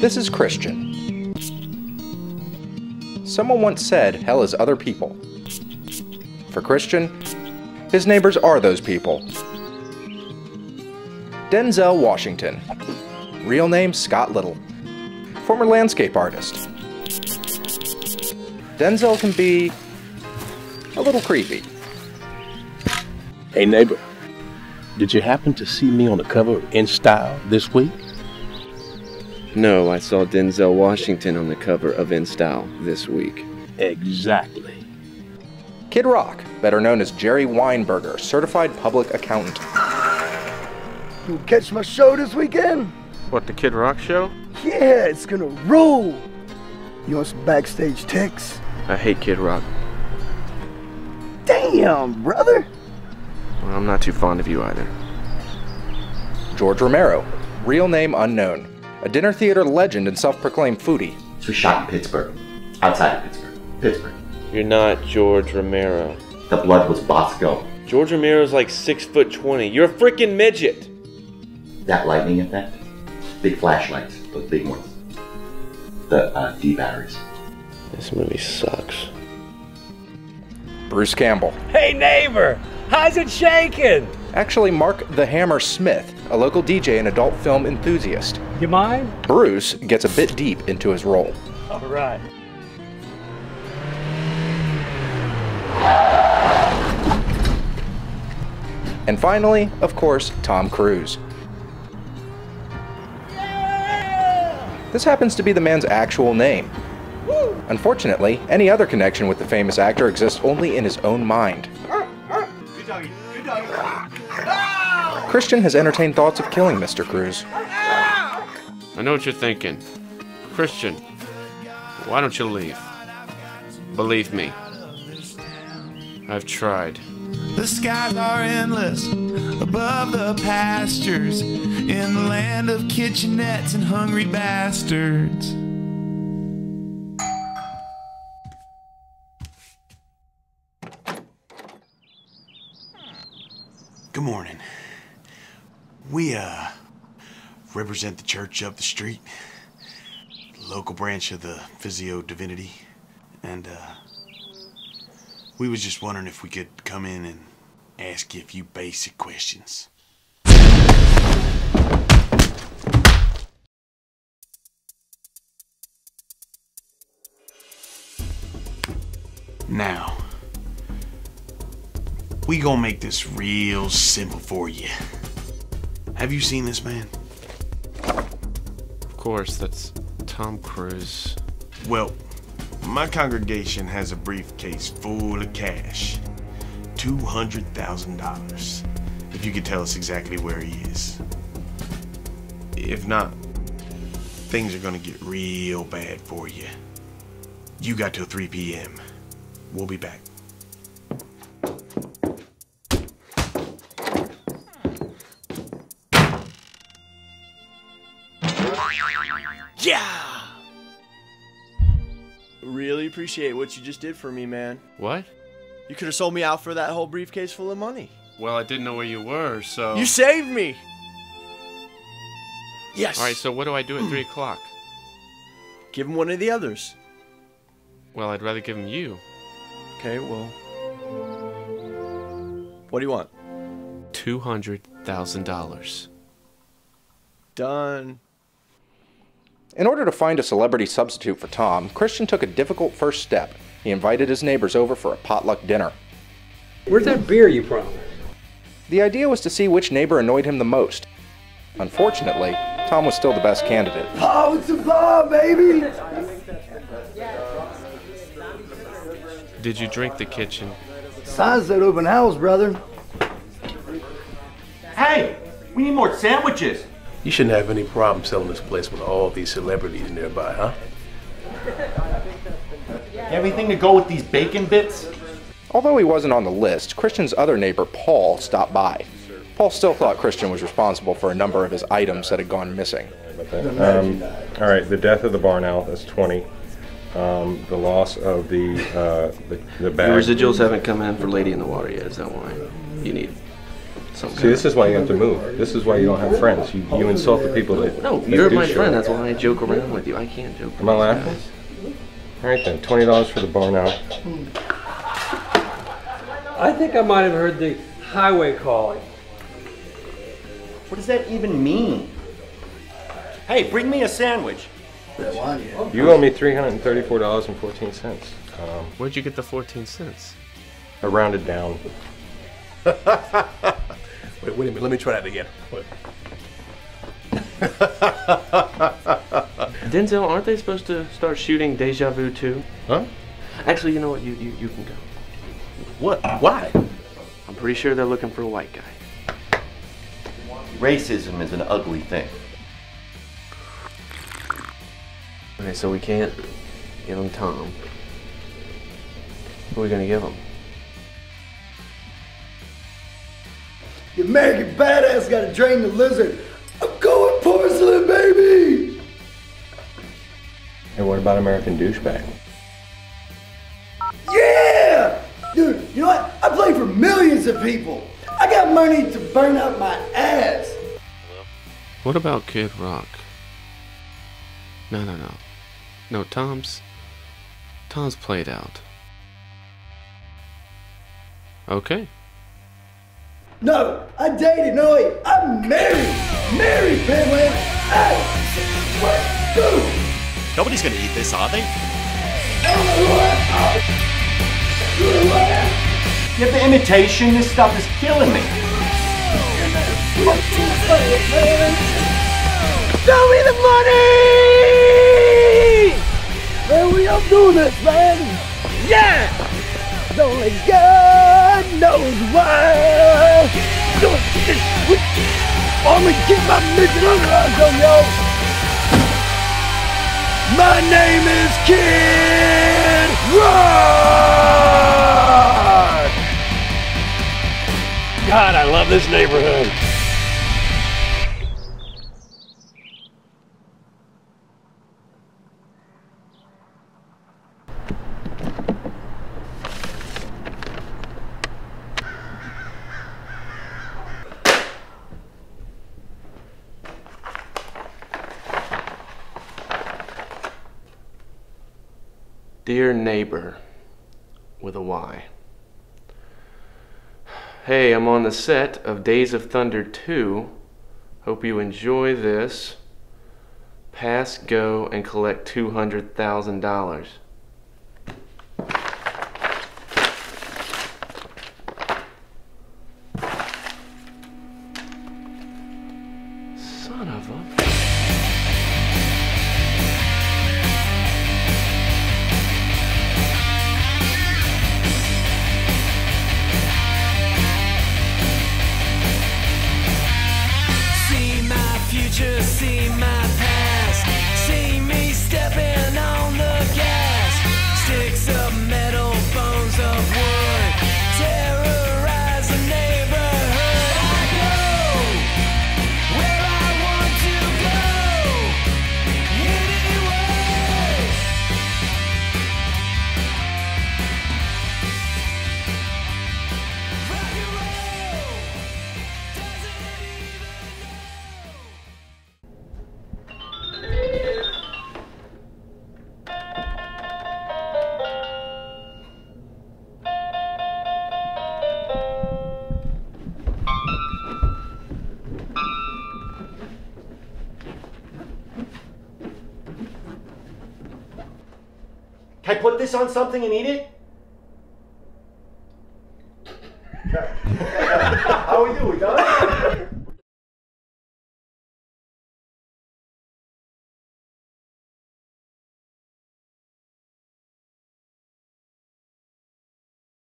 This is Christian. Someone once said, hell is other people. For Christian, his neighbors are those people. Denzel Washington. Real name Scott Little. Former landscape artist. Denzel can be a little creepy. Hey neighbor, did you happen to see me on the cover of In Style this week? No, I saw Denzel Washington on the cover of In Style this week. Exactly. Kid Rock, better known as Jerry Weinberger, certified public accountant. You catch my show this weekend? What, the Kid Rock show? Yeah, it's gonna roll. You want some backstage ticks? I hate Kid Rock. Damn, brother. Well, I'm not too fond of you either. George Romero, real name unknown, a dinner theater legend and self proclaimed foodie. This was shot in Pittsburgh, outside of Pittsburgh. Pittsburgh. You're not George Romero. The blood was Bosco. George Romero's like six foot twenty. You're a freaking midget. That lightning effect, big flashlights, those big ones. The uh, D batteries. This movie sucks. Bruce Campbell, Hey neighbor, how's it shaking? actually Mark the Hammer Smith, a local DJ and adult film enthusiast. You mind? Bruce gets a bit deep into his role. All right. And finally, of course, Tom Cruise. This happens to be the man's actual name. Unfortunately, any other connection with the famous actor exists only in his own mind. Christian has entertained thoughts of killing Mr. Cruise. I know what you're thinking. Christian, why don't you leave? Believe me, I've tried. The skies are endless above the pastures in the land of kitchenettes and hungry bastards. We, uh, represent the church up the street, local branch of the Physio Divinity, and, uh, we was just wondering if we could come in and ask you a few basic questions. Now, we gonna make this real simple for you. Have you seen this man? Of course, that's Tom Cruise. Well, my congregation has a briefcase full of cash. $200,000. If you could tell us exactly where he is. If not, things are gonna get real bad for you. You got till 3 p.m. We'll be back. Yeah! Really appreciate what you just did for me, man. What? You could have sold me out for that whole briefcase full of money. Well, I didn't know where you were, so. You saved me! Yes! Alright, so what do I do at 3 o'clock? Give him one of the others. Well, I'd rather give him you. Okay, well. What do you want? $200,000. Done. In order to find a celebrity substitute for Tom, Christian took a difficult first step. He invited his neighbors over for a potluck dinner. Where's that beer you promised? The idea was to see which neighbor annoyed him the most. Unfortunately, Tom was still the best candidate. Power supply, baby. Did you drink the kitchen? Signs that open house, brother. Hey, we need more sandwiches. You shouldn't have any problem selling this place with all these celebrities nearby, huh? You have anything to go with these bacon bits? Although he wasn't on the list, Christian's other neighbor, Paul, stopped by. Paul still thought Christian was responsible for a number of his items that had gone missing. Um, all right, the death of the barn owl, that's 20. Um, the loss of the, uh, the, the The residuals haven't come in for Lady in the Water yet, is that why you need? So See, this is why you have to move. This is why you don't have friends. You, you insult the people that. No, that you're do my show friend. up. That's why I joke around with you. I can't joke. Am I with laughing? these guys. All right then, twenty dollars for the barn owl. I think I might have heard the highway calling. What does that even mean? Hey, bring me a sandwich. You owe me three hundred and thirty-four dollars and fourteen cents. Um, Where'd you get the 14 cents? I rounded down. Wait, wait a minute. Let me try that again. Wait. Denzel, aren't they supposed to start shooting Deja Vu too? Huh? Actually, you know what? You you, you can go. What? Why? I'm pretty sure they're looking for a white guy. Racism is an ugly thing. Okay, so we can't give him Tom. Who are we gonna give him? The American badass gotta drain the lizard. I'm going porcelain, baby! And what about American douchebag? Yeah! Dude, you know what? I play for millions of people. I got money to burn up my ass. What about Kid Rock? No, no, no. No, Tom's. Tom's played out. Okay. No, I dated. No, wait, I'm married. Married, Penland. Hey, let's go. Nobody's gonna eat this, are they? You have the imitation? This stuff is killing me. Show me the money! Man, we up doing this, man. Yeah! Only God knows why. Get my mission on yo. My name is Kid Rock! God, I love this neighborhood. Dear neighbor, with a Y. Hey, I'm on the set of Days of Thunder 2. Hope you enjoy this. Pass, go, and collect $200,000. I put this on something and eat it? How are you? We done?